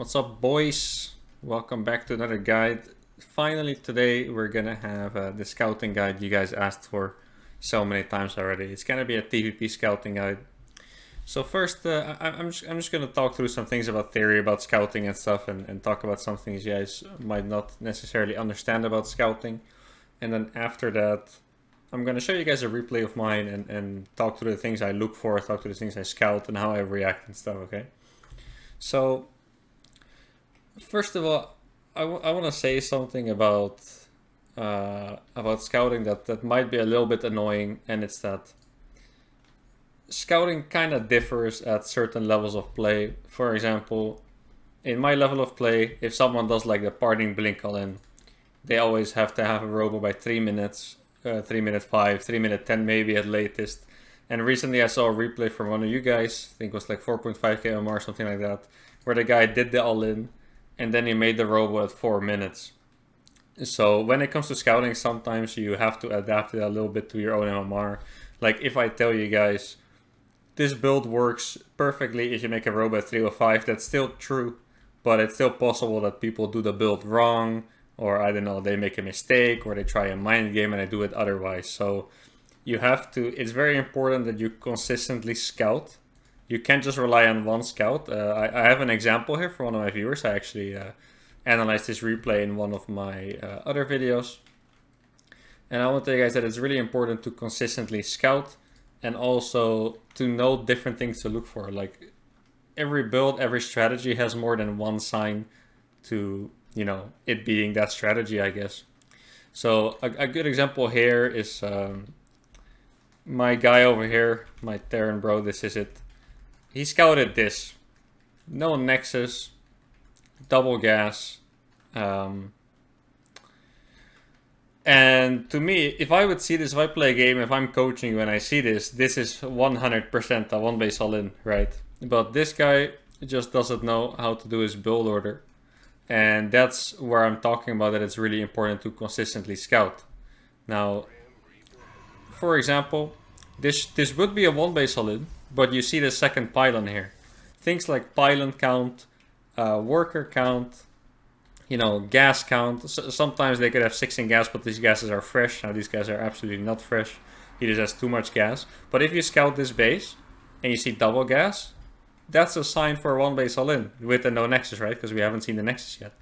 What's up boys? Welcome back to another guide. Finally today we're gonna have uh, the scouting guide you guys asked for so many times already. It's gonna be a TVP scouting guide. So first uh, I, am just, I'm just gonna talk through some things about theory about scouting and stuff and, and talk about some things you guys might not necessarily understand about scouting. And then after that I'm gonna show you guys a replay of mine and, and talk through the things I look for, talk to the things I scout and how I react and stuff, okay? So first of all, I, I want to say something about uh, about scouting that that might be a little bit annoying, and it's that scouting kind of differs at certain levels of play. For example, in my level of play, if someone does like the Parting blink all in, they always have to have a robo by three minutes, uh, three minute five, three minute ten maybe at latest. And recently I saw a replay from one of you guys, I think it was like 4.5k MR or something like that, where the guy did the all in and then you made the robot at four minutes. So when it comes to scouting, sometimes you have to adapt it a little bit to your own MMR. Like if I tell you guys, this build works perfectly if you make a robo at 305, that's still true, but it's still possible that people do the build wrong, or I don't know, they make a mistake, or they try a mind game and they do it otherwise. So you have to, it's very important that you consistently scout you can't just rely on one scout. Uh, I, I, have an example here for one of my viewers. I actually uh, analyzed this replay in one of my uh, other videos. And I want to tell you guys that it's really important to consistently scout and also to know different things to look for. Like every build, every strategy has more than one sign to, you know, it being that strategy, I guess. So a, a good example here is um, my guy over here, my Terran bro, this is it he scouted this. No Nexus, double gas. Um, and to me, if I would see this, if I play a game, if I'm coaching and I see this, this is 100% a one base all in, right? But this guy just doesn't know how to do his build order. And that's where I'm talking about that it's really important to consistently scout. Now, for example, this this would be a one base all in, but you see the second pylon here. Things like pylon count, uh, worker count, you know, gas count. So sometimes they could have 16 gas, but these gases are fresh. Now these guys are absolutely not fresh. He just has too much gas. But if you scout this base and you see double gas, that's a sign for one base all in with the no nexus, right? Because we haven't seen the nexus yet.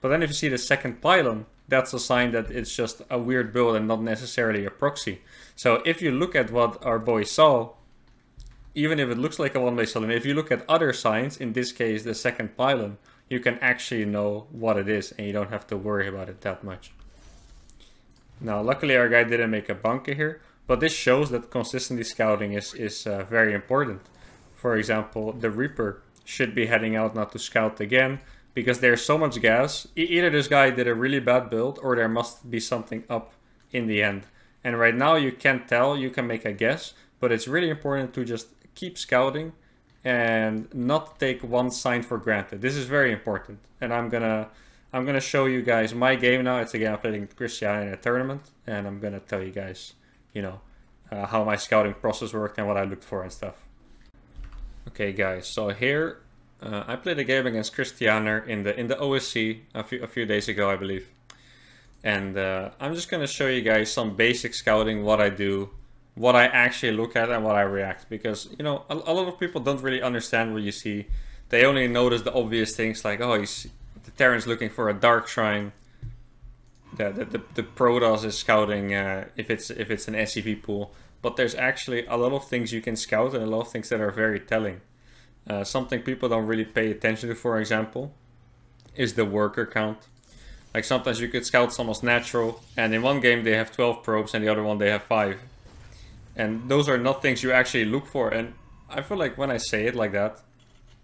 But then if you see the second pylon, that's a sign that it's just a weird build and not necessarily a proxy. So if you look at what our boy saw, even if it looks like a one-way cylinder, if you look at other signs, in this case the second pylon, you can actually know what it is and you don't have to worry about it that much. Now luckily our guy didn't make a bunker here, but this shows that consistently scouting is, is uh, very important. For example, the Reaper should be heading out not to scout again, because there's so much gas. E either this guy did a really bad build or there must be something up in the end. And right now you can't tell, you can make a guess, but it's really important to just keep scouting and not take one sign for granted. This is very important. And I'm gonna I'm gonna show you guys my game now. It's again I'm playing Cristiano in a tournament and I'm gonna tell you guys, you know, uh, how my scouting process worked and what I looked for and stuff. Okay guys, so here uh, I played a game against Cristiano in the in the OSC a few a few days ago I believe. And uh, I'm just gonna show you guys some basic scouting, what I do, what I actually look at and what I react. Because, you know, a, a, lot of people don't really understand what you see. They only notice the obvious things like, oh, he's, the Terran's looking for a Dark Shrine. The, the, the, the Protoss is scouting uh, if it's if it's an SCV pool. But there's actually a lot of things you can scout and a lot of things that are very telling. Uh, something people don't really pay attention to, for example, is the worker count. Like sometimes you could scout someone's natural, and in one game they have 12 probes and the other one they have 5 and those are not things you actually look for. And I feel like when I say it like that,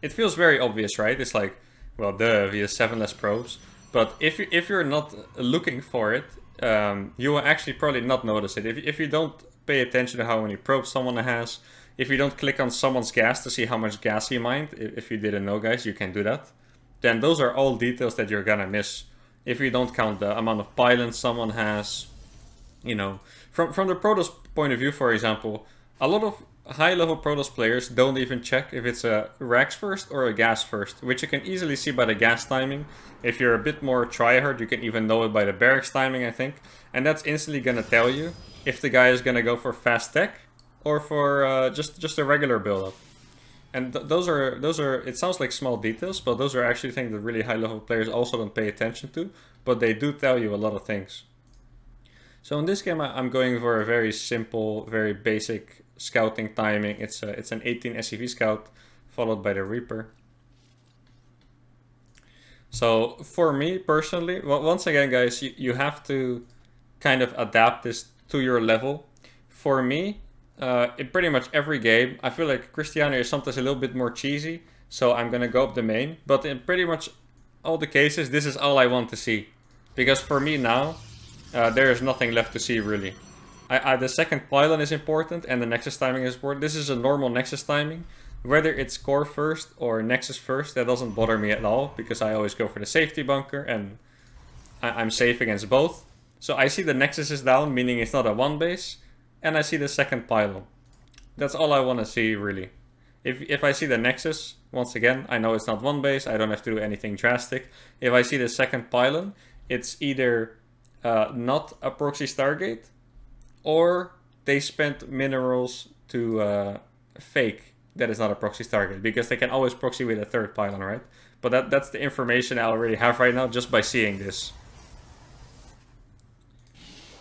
it feels very obvious, right? It's like, well, duh, he has seven less probes. But if, you, if you're not looking for it, um, you will actually probably not notice it. If, if you don't pay attention to how many probes someone has, if you don't click on someone's gas to see how much gas he mined, if you didn't know guys, you can do that, then those are all details that you're gonna miss. If you don't count the amount of pylons someone has, you know, from from the Protoss point of view, for example, a lot of high level Protoss players don't even check if it's a Rax first or a gas first, which you can easily see by the gas timing. If you're a bit more tryhard, you can even know it by the barracks timing, I think. And that's instantly gonna tell you if the guy is gonna go for fast tech or for uh, just just a regular build up. And th those are those are it sounds like small details, but those are actually things that really high level players also don't pay attention to, but they do tell you a lot of things. So in this game, I'm going for a very simple, very basic scouting timing. It's a, it's an 18 SCV scout followed by the Reaper. So for me personally, well, once again, guys, you, you have to kind of adapt this to your level. For me, uh, in pretty much every game, I feel like Cristiano is sometimes a little bit more cheesy. So I'm gonna go up the main. But in pretty much all the cases, this is all I want to see. Because for me now, uh, there is nothing left to see really. I, I, the second pylon is important and the nexus timing is important. This is a normal nexus timing. Whether it's core first or nexus first, that doesn't bother me at all because I always go for the safety bunker and I, am safe against both. So I see the nexus is down, meaning it's not a one base, and I see the second pylon. That's all I want to see really. If, if I see the nexus, once again, I know it's not one base, I don't have to do anything drastic. If I see the second pylon, it's either uh, not a proxy Stargate, or they spent minerals to uh, fake that is not a proxy Stargate, because they can always proxy with a third pylon, right? But that, that's the information I already have right now just by seeing this.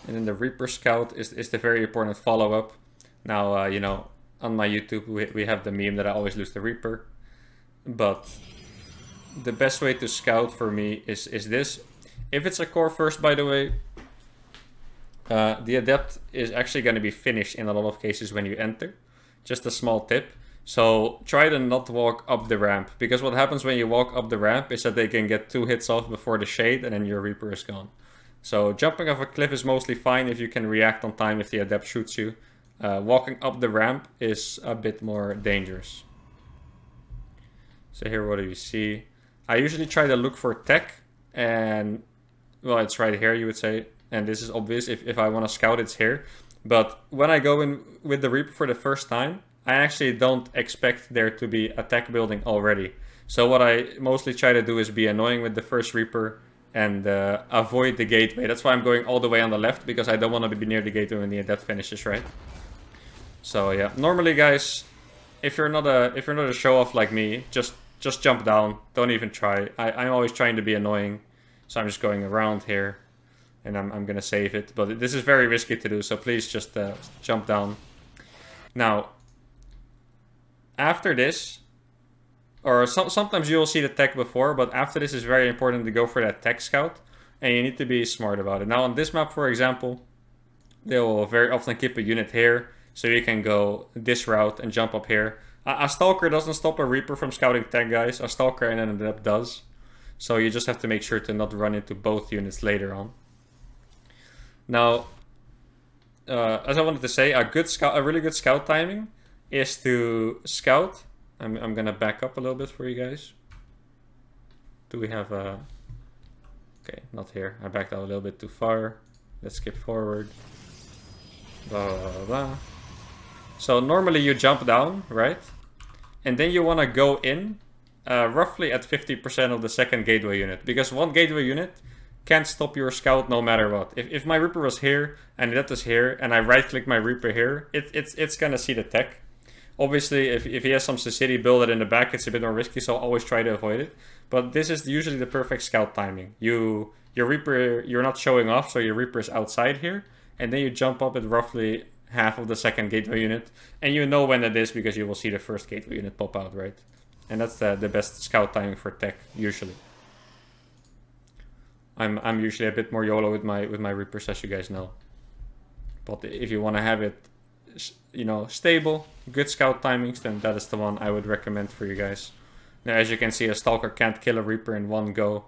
And then the Reaper Scout is, is the very important follow-up. Now, uh, you know, on my YouTube, we, we have the meme that I always lose the Reaper. But the best way to scout for me is, is this. If it's a core first, by the way, uh, the adept is actually going to be finished in a lot of cases when you enter. Just a small tip. So try to not walk up the ramp, because what happens when you walk up the ramp is that they can get two hits off before the shade and then your Reaper is gone. So jumping off a cliff is mostly fine if you can react on time if the adept shoots you. Uh, walking up the ramp is a bit more dangerous. So here what do you see? I usually try to look for tech and well, it's right here, you would say. And this is obvious. If, if I want to scout, it's here. But when I go in with the Reaper for the first time, I actually don't expect there to be a tech building already. So what I mostly try to do is be annoying with the first Reaper and uh, avoid the gateway. That's why I'm going all the way on the left, because I don't want to be near the gateway when the adept finishes, right? So yeah, normally guys, if you're not a if you're not a show off like me, just just jump down. Don't even try. I, I'm always trying to be annoying. So I'm just going around here and I'm, I'm going to save it. But this is very risky to do, so please just uh, jump down. Now, after this, or some, sometimes you'll see the tech before, but after this is very important to go for that tech scout. And you need to be smart about it. Now on this map, for example, they will very often keep a unit here. So you can go this route and jump up here. A, a Stalker doesn't stop a Reaper from scouting tech, guys. A Stalker and an Adept does. So you just have to make sure to not run into both units later on. Now, uh, as I wanted to say, a good scout, a really good scout timing is to scout. I'm, I'm gonna back up a little bit for you guys. Do we have a... Okay, not here. I backed out a little bit too far. Let's skip forward. Blah, blah, blah. So normally you jump down, right? And then you want to go in uh, roughly at 50% of the second gateway unit. Because one gateway unit can't stop your scout no matter what. If, if my Reaper was here and that is here and I right click my Reaper here, it, it's, it's gonna see the tech. Obviously, if, if he has some city build it in the back, it's a bit more risky, so always try to avoid it. But this is usually the perfect scout timing. You Your Reaper, you're not showing off, so your Reaper is outside here, and then you jump up at roughly half of the second gateway unit, and you know when it is because you will see the first gateway unit pop out, right? And that's the, the best scout timing for tech, usually. I'm I'm usually a bit more YOLO with my with my Reapers, as you guys know. But if you want to have it, you know, stable, good scout timings, then that is the one I would recommend for you guys. Now, as you can see, a Stalker can't kill a Reaper in one go.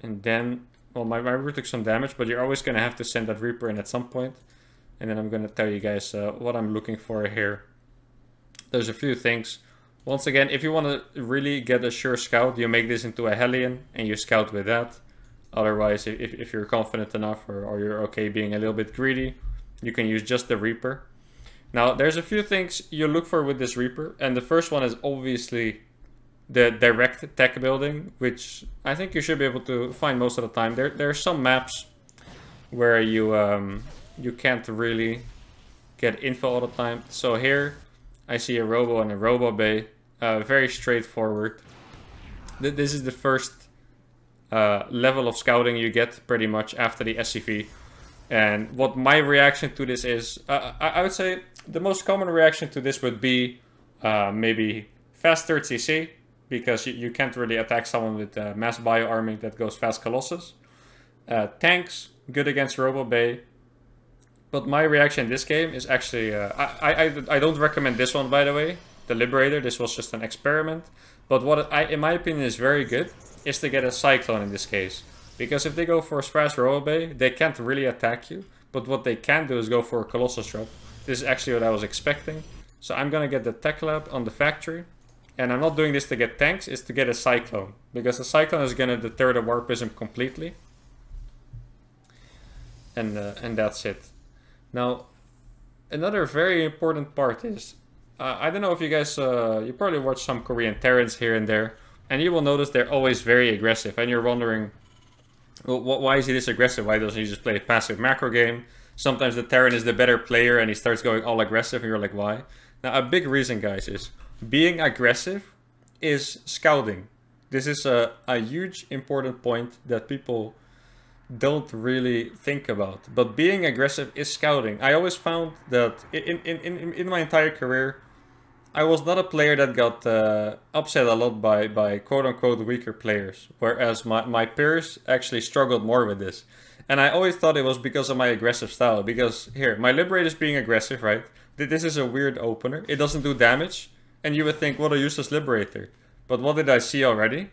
And then, well, my, my Reaper took some damage, but you're always going to have to send that Reaper in at some point. And then I'm going to tell you guys uh, what I'm looking for here. There's a few things. Once again, if you want to really get a sure scout, you make this into a Hellion and you scout with that. Otherwise, if, if you're confident enough or, or you're okay being a little bit greedy, you can use just the Reaper. Now, there's a few things you look for with this Reaper, and the first one is obviously the direct tech building, which I think you should be able to find most of the time. There, there are some maps where you um, you can't really get info all the time. So here, I see a Robo and a Robo Bay, uh, very straightforward. This is the first uh, level of scouting you get pretty much after the SCV. And what my reaction to this is, uh, I, would say the most common reaction to this would be uh, maybe faster CC, because you, you, can't really attack someone with mass bio arming that goes fast Colossus. Uh, tanks, good against Robo Bay. But my reaction in this game is actually, uh, I, I, I don't recommend this one by the way, the Liberator, this was just an experiment. But what I, in my opinion is very good, is to get a Cyclone in this case. Because if they go for a fast Robo Bay, they can't really attack you. But what they can do is go for a Colossus drop. This is actually what I was expecting. So I'm gonna get the Tech Lab on the factory. And I'm not doing this to get tanks, it's to get a Cyclone. Because the Cyclone is gonna deter the Warp Prism completely. And, uh, and that's it. Now, another very important part is, uh, I don't know if you guys, uh, you probably watch some Korean Terrans here and there. And you will notice they're always very aggressive. And you're wondering, well, why is he this aggressive? Why doesn't he just play a passive macro game? Sometimes the Terran is the better player and he starts going all aggressive and you're like, why? Now, a big reason, guys, is being aggressive is scouting. This is a, a huge important point that people don't really think about. But being aggressive is scouting. I always found that in, in, in, in my entire career, I was not a player that got uh, upset a lot by, by quote-unquote weaker players. Whereas my, my peers actually struggled more with this. And I always thought it was because of my aggressive style. Because here, my Liberator is being aggressive, right? This is a weird opener. It doesn't do damage. And you would think, what a useless Liberator. But what did I see already?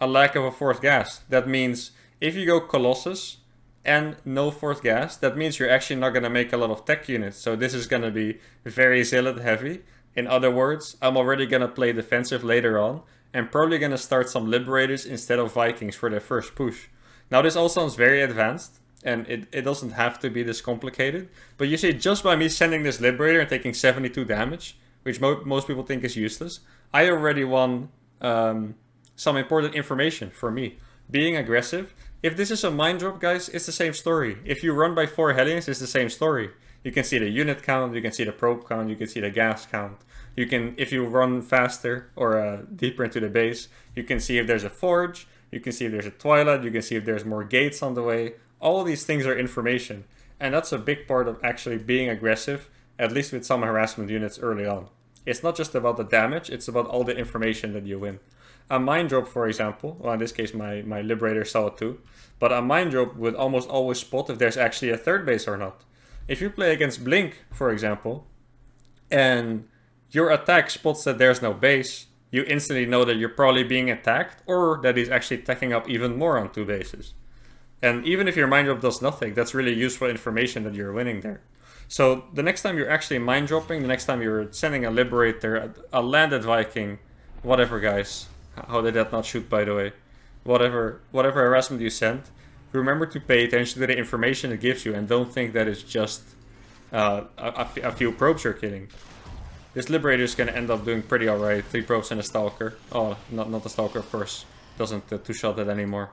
A lack of a fourth gas. That means if you go Colossus and no fourth gas, that means you're actually not going to make a lot of tech units. So this is going to be very zealot heavy. In other words, I'm already going to play defensive later on and probably going to start some Liberators instead of Vikings for their first push. Now this all sounds very advanced, and it, it doesn't have to be this complicated. But you see, just by me sending this Liberator and taking 72 damage, which mo most people think is useless, I already won um, some important information for me. Being aggressive, if this is a mine drop, guys, it's the same story. If you run by 4 Hellions, it's the same story. You can see the unit count, you can see the probe count, you can see the gas count. You can, if you run faster or uh, deeper into the base, you can see if there's a forge, you can see if there's a Twilight, you can see if there's more gates on the way. All these things are information. And that's a big part of actually being aggressive, at least with some harassment units early on. It's not just about the damage, it's about all the information that you win. A mine drop, for example, or in this case my, my Liberator saw it too, but a mine drop would almost always spot if there's actually a third base or not. If you play against Blink, for example, and your attack spots that there's no base, you instantly know that you're probably being attacked or that he's actually attacking up even more on two bases. And even if your mine drop does nothing, that's really useful information that you're winning there. So the next time you're actually mine dropping, the next time you're sending a Liberator, a landed Viking, whatever guys. How did that not shoot by the way? Whatever, whatever harassment you send, remember to pay attention to the information it gives you and don't think that it's just uh, a, a few probes you're killing. This Liberator is going to end up doing pretty alright. Three probes and a Stalker. Oh, not, not the Stalker, of course. Doesn't uh, two-shot it anymore.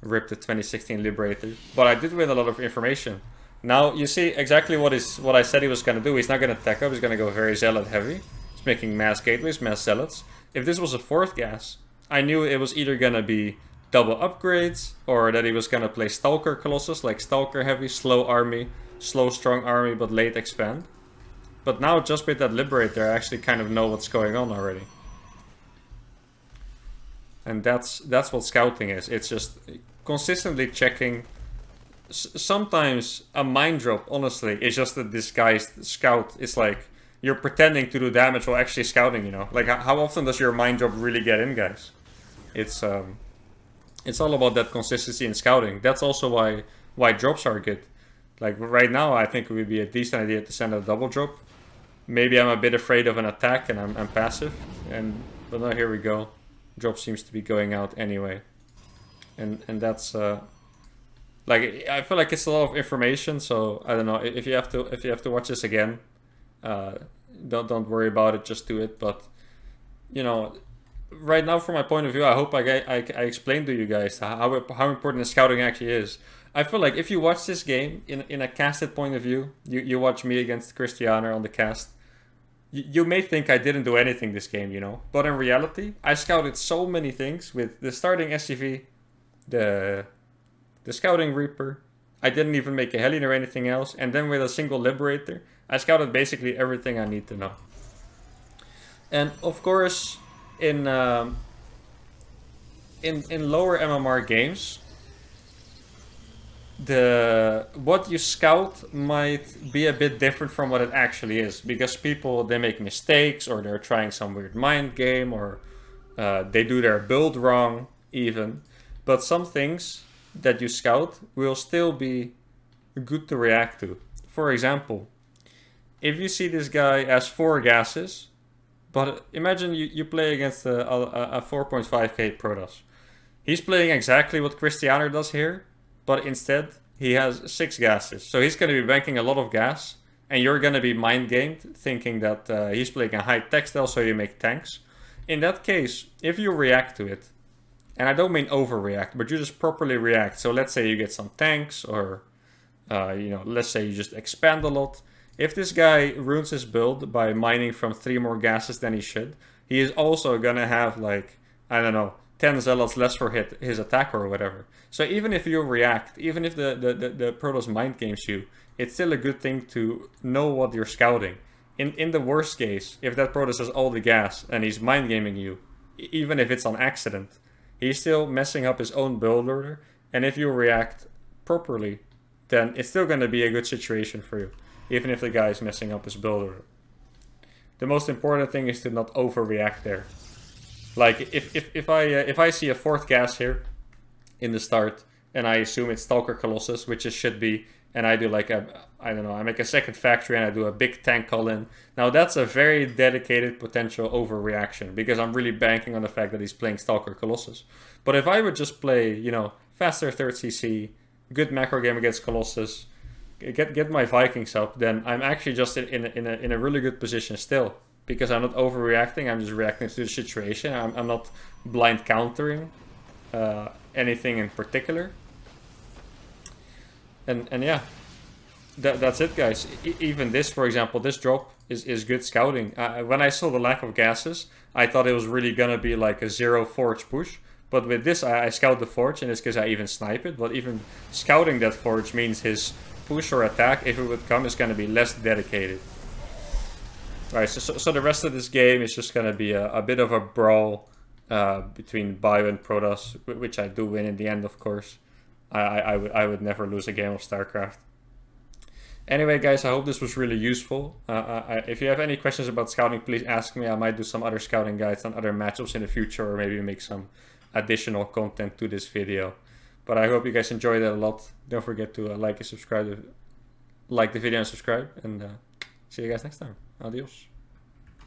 Rip the 2016 Liberator. But I did win a lot of information. Now, you see exactly what is what I said he was going to do. He's not going to tech up. He's going to go very Zealot heavy. He's making mass gateways, mass zealots. If this was a fourth gas, I knew it was either to be double upgrades or that he was to play Stalker Colossus, like Stalker heavy, slow army, slow strong army, but late expand. But now just with that Liberator, I actually kind of know what's going on already. And that's that's what scouting is. It's just consistently checking. S sometimes a mine drop, honestly, is just a disguised scout. It's like you're pretending to do damage while actually scouting, you know? Like, how often does your mind job really get in, guys? It's, um, it's all about that consistency in scouting. That's also why, why drops are good. Like, right now, I think it would be a decent idea to send a double drop maybe I'm a bit afraid of an attack and I'm, I'm passive. And But now here we go. Drop seems to be going out anyway. and and that's uh, like I feel like it's a lot of information. So I don't know if you have to if you have to watch this again, uh, don't don't worry about it. Just do it. But you know, right now, from my point of view, I hope I I, I explained to you guys how how important the scouting actually is. I feel like if you watch this game in in a casted point of view, you you watch me against Cristiano on the cast you may think I didn't do anything this game, you know, but in reality, I scouted so many things with the starting SCV, the the scouting Reaper. I didn't even make a Hellion or anything else, and then with a single Liberator, I scouted basically everything I need to know. And of course, in um, in in lower MMR games, the what you scout might be a bit different from what it actually is because people they make mistakes or they're trying some weird mind game or uh, they do their build wrong even but some things that you scout will still be good to react to for example if you see this guy as four gases but imagine you, you play against a, a, a 4.5k Protoss he's playing exactly what Cristiano does here but instead he has six gases. So he's going to be banking a lot of gas, and you're going to be mind gamed thinking that uh, he's playing a high tech style, so you make tanks. In that case, if you react to it, and I don't mean overreact, but you just properly react. So let's say you get some tanks, or uh, you know, let's say you just expand a lot. If this guy ruins his build by mining from three more gases than he should, he is also gonna have like I don't know 10 zealots less for hit his attack or whatever. So even if you react, even if the, the, the, the Protoss mind games you, it's still a good thing to know what you're scouting. In in the worst case, if that Protoss has all the gas and he's mind gaming you, even if it's on accident, he's still messing up his own build order. And if you react properly, then it's still going to be a good situation for you, even if the guy is messing up his builder. The most important thing is to not overreact there. Like if if if I uh, if I see a fourth gas here in the start, and I assume it's Stalker Colossus, which it should be, and I do like a I don't know, I make a second factory and I do a big tank call in. Now that's a very dedicated potential overreaction because I'm really banking on the fact that he's playing Stalker Colossus. But if I would just play, you know, faster third CC, good macro game against Colossus, get get my Vikings up, then I'm actually just in in a, in a, in a really good position still because I'm not overreacting. I'm just reacting to the situation. I'm, I'm not blind countering uh, anything in particular. And and yeah, that, that's it, guys. E even this, for example, this drop is, is good scouting. Uh, when I saw the lack of gases, I thought it was really gonna be like a zero forge push. But with this, I, I scout the forge. In this case, I even snipe it. But even scouting that forge means his push or attack, if it would come, is gonna be less dedicated. Alright, so, so, so, the rest of this game is just going to be a, a, bit of a brawl uh, between Bio and Protoss, which I do win in the end, of course. I, I, I, would, I would never lose a game of StarCraft. Anyway, guys, I hope this was really useful. Uh, uh I, if you have any questions about scouting, please ask me. I might do some other scouting guides on other matchups in the future, or maybe make some additional content to this video. But I hope you guys enjoyed it a lot. Don't forget to uh, like and subscribe, like the video and subscribe, and uh, see you guys next time. Adiós.